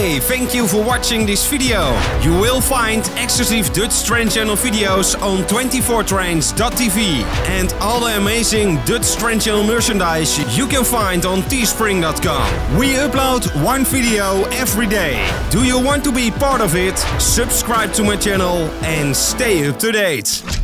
Hey, thank you for watching this video. You will find exclusive Dutch Train Channel videos on 24trains.tv and all the amazing Dutch Train Channel merchandise you can find on teespring.com. We upload one video every day. Do you want to be part of it? Subscribe to my channel and stay up to date.